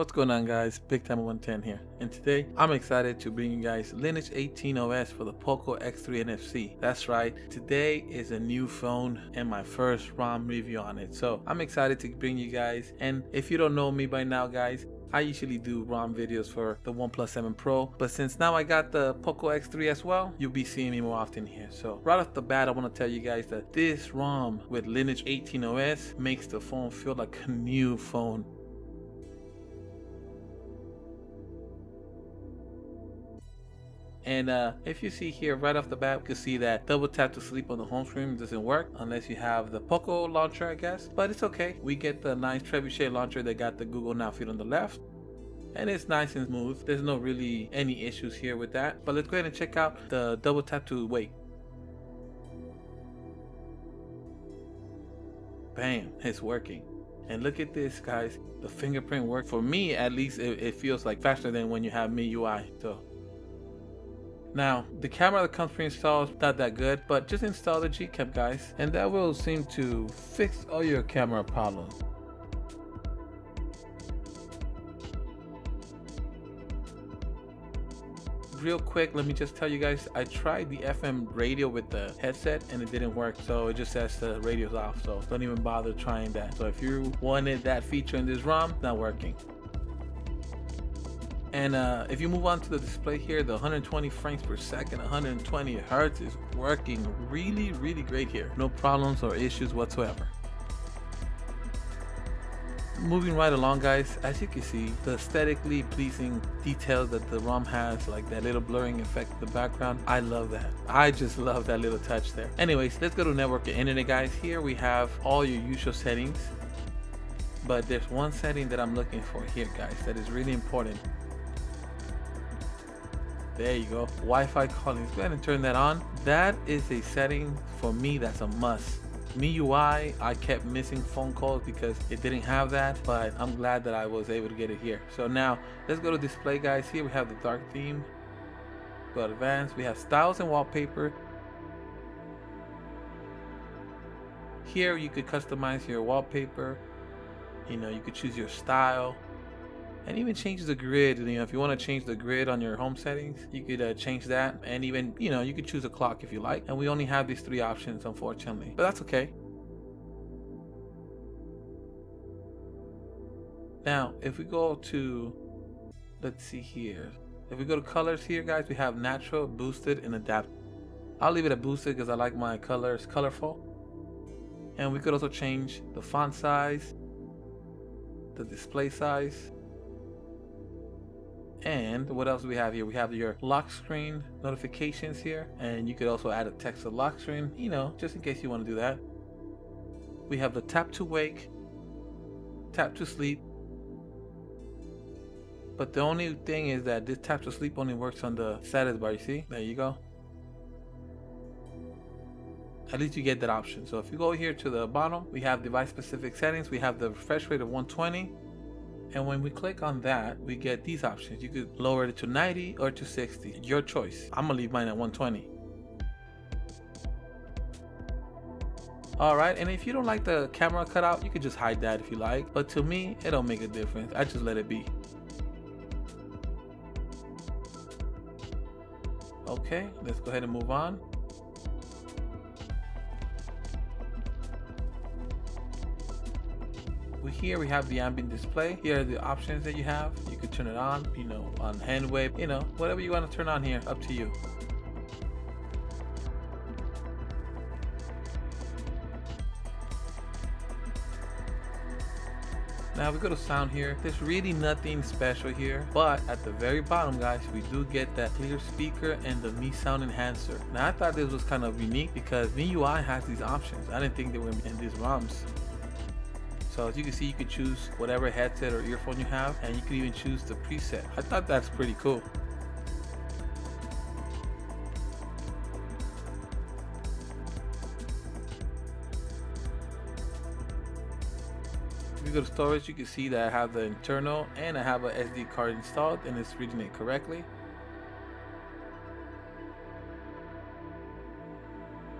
What's going on guys, Bigtymer 110 here, and today I'm excited to bring you guys Lineage 18 OS for the Poco X3 NFC. That's right, today is a new phone and my first ROM review on it. So I'm excited to bring you guys, and if you don't know me by now guys, I usually do ROM videos for the OnePlus 7 Pro, but since now I got the Poco X3 as well, you'll be seeing me more often here. So right off the bat, I want to tell you guys that this ROM with Lineage 18 OS makes the phone feel like a new phone. And uh, if you see here right off the bat, you can see that double tap to sleep on the home screen doesn't work unless you have the Poco launcher, I guess. But it's okay. We get the nice trebuchet launcher that got the Google Now feed on the left. And it's nice and smooth. There's no really any issues here with that. But let's go ahead and check out the double tap to wake. Bam, it's working. And look at this, guys. The fingerprint work. For me, at least, it, it feels like faster than when you have MIUI. So now, the camera that comes pre-installed is not that good, but just install the Gcam guys, and that will seem to fix all your camera problems. real quick let me just tell you guys i tried the fm radio with the headset and it didn't work so it just says the radio's off so don't even bother trying that so if you wanted that feature in this rom not working and uh, if you move on to the display here, the 120 frames per second, 120 hertz is working really, really great here. No problems or issues whatsoever. Moving right along guys, as you can see, the aesthetically pleasing details that the ROM has, like that little blurring effect in the background, I love that. I just love that little touch there. Anyways, let's go to network and internet guys. Here we have all your usual settings, but there's one setting that I'm looking for here guys that is really important there you go. Wi-Fi calling. Let's go ahead and turn that on. That is a setting for me that's a must. MIUI, I kept missing phone calls because it didn't have that, but I'm glad that I was able to get it here. So now let's go to display guys. Here we have the dark theme. Go to advanced. We have styles and wallpaper. Here you could customize your wallpaper. You know, you could choose your style and even change the grid you know if you want to change the grid on your home settings you could uh, change that. And even you know you could choose a clock if you like. And we only have these three options unfortunately. But that's okay. Now if we go to let's see here. If we go to colors here guys we have natural boosted and adapt. I'll leave it at boosted because I like my colors colorful. And we could also change the font size the display size and what else do we have here? We have your lock screen notifications here, and you could also add a text to lock screen, you know, just in case you want to do that. We have the tap to wake, tap to sleep. But the only thing is that this tap to sleep only works on the status bar, you see? There you go. At least you get that option. So if you go here to the bottom, we have device specific settings. We have the refresh rate of 120 and when we click on that, we get these options. You could lower it to 90 or to 60. Your choice. I'm gonna leave mine at 120. Alright, and if you don't like the camera cutout, you could just hide that if you like. But to me, it don't make a difference. I just let it be. Okay, let's go ahead and move on. Here we have the ambient display. Here are the options that you have. You could turn it on, you know, on hand wave, you know, whatever you want to turn on here, up to you. Now we go to sound here. There's really nothing special here, but at the very bottom, guys, we do get that clear speaker and the Mi Sound Enhancer. Now I thought this was kind of unique because MIUI has these options. I didn't think they were in these ROMs. So as you can see, you can choose whatever headset or earphone you have, and you can even choose the preset. I thought that's pretty cool. If you go to storage, you can see that I have the internal and I have a SD card installed and it's reading it correctly.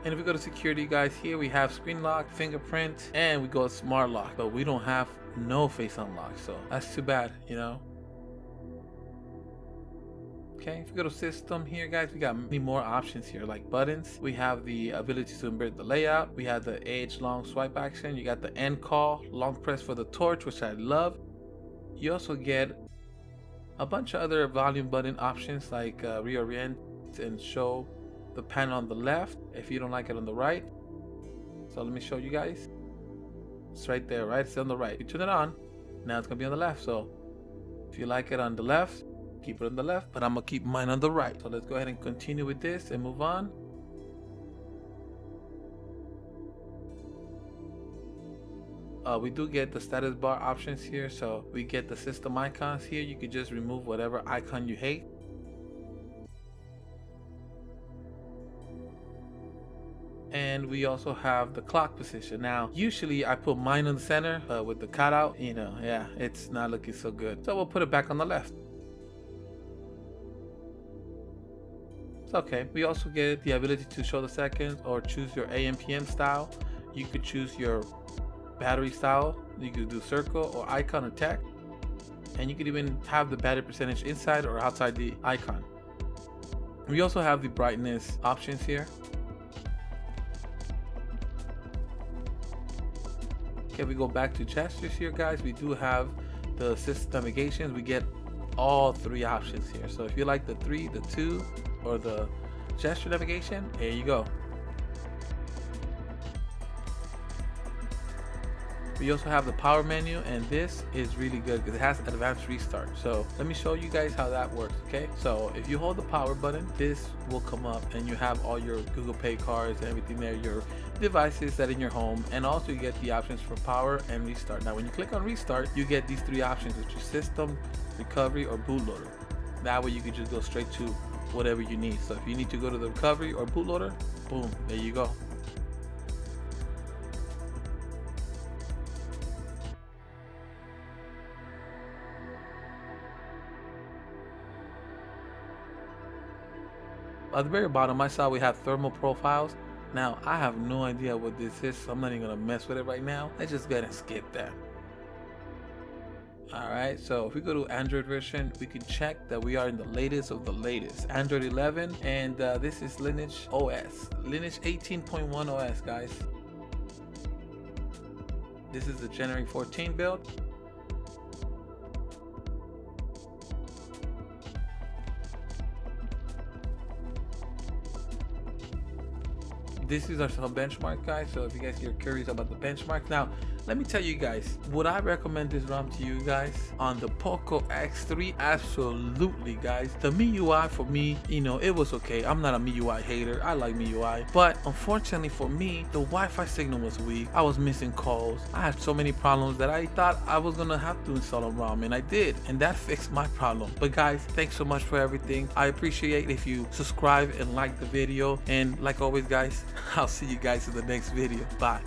And if we go to security guys, here we have screen lock, fingerprint, and we go smart lock, but we don't have no face unlock. So that's too bad, you know. Okay, if we go to system here, guys, we got many more options here, like buttons. We have the ability to invert the layout. We have the edge long swipe action. You got the end call, long press for the torch, which I love. You also get a bunch of other volume button options like uh, reorient and show the panel on the left if you don't like it on the right. So let me show you guys. It's right there, right? It's on the right. You turn it on, now it's gonna be on the left. So if you like it on the left, keep it on the left, but I'm gonna keep mine on the right. So let's go ahead and continue with this and move on. Uh, we do get the status bar options here, so we get the system icons here. You could just remove whatever icon you hate. And we also have the clock position now usually i put mine in the center but with the cutout you know yeah it's not looking so good so we'll put it back on the left It's okay. We also get the ability to show the seconds or choose your AMPM style. You could choose your battery style. You could do circle or icon attack. And you could even have the battery percentage inside or outside the icon. We also have the brightness options here. Okay, we go back to gestures here, guys. We do have the assist navigations. We get all three options here. So if you like the three, the two, or the gesture navigation, here you go. We also have the power menu and this is really good because it has advanced restart. So let me show you guys how that works, okay? So if you hold the power button, this will come up and you have all your Google Pay cards and everything there, your devices that in your home and also you get the options for power and restart. Now when you click on restart, you get these three options which is system, recovery or bootloader. That way you can just go straight to whatever you need. So if you need to go to the recovery or bootloader, boom, there you go. At the very bottom, I saw we have thermal profiles. Now, I have no idea what this is, so I'm not even gonna mess with it right now. Let's just go ahead and skip that. Alright, so if we go to Android version, we can check that we are in the latest of the latest. Android 11, and uh, this is Lineage OS. Lineage 18.1 OS, guys. This is the January 14 build. This is our benchmark guys so if you guys are curious about the benchmark now let me tell you guys would i recommend this rom to you guys? On the poco x3 absolutely guys. The miui for me you know it was okay. I'm not a miui hater. I like miui but unfortunately for me the wi-fi signal was weak. I was missing calls. I had so many problems that i thought i was gonna have to install a rom and i did. And that fixed my problem. But guys thanks so much for everything. I appreciate if you subscribe and like the video. And like always guys i'll see you guys in the next video. Bye